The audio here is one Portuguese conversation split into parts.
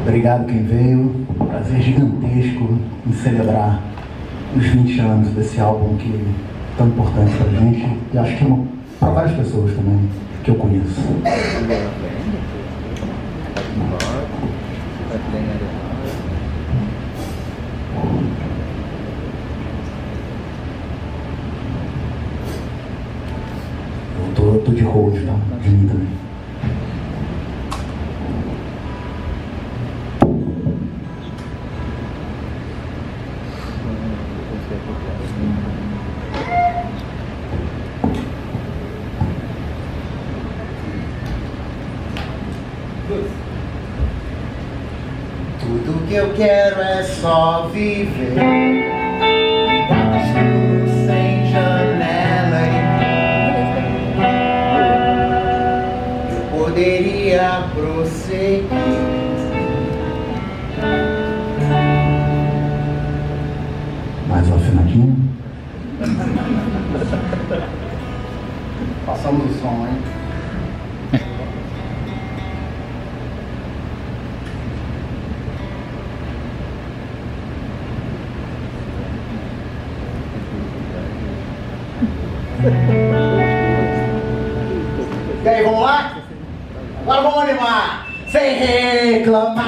Obrigado quem veio. Prazer gigantesco em celebrar os 20 anos desse álbum que é tão importante pra gente. E acho que é para várias pessoas também que eu conheço. Eu tô, de hold, tá? De mim também. Tudo que eu quero é só viver prosseguir Mais afinadinho. Passamos o som, hein? E aí, vamos lá? Animar. Sem reclamar.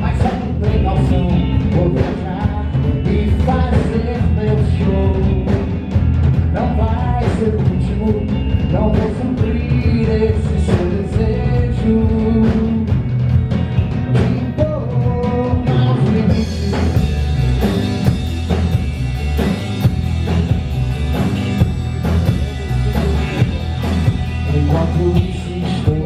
Mas só com precaução vou viajar e fazer meu show. Não vai ser o último, não vou cumprir Enquanto isso estou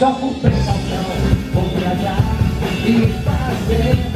só por precaução vou viajar e fazer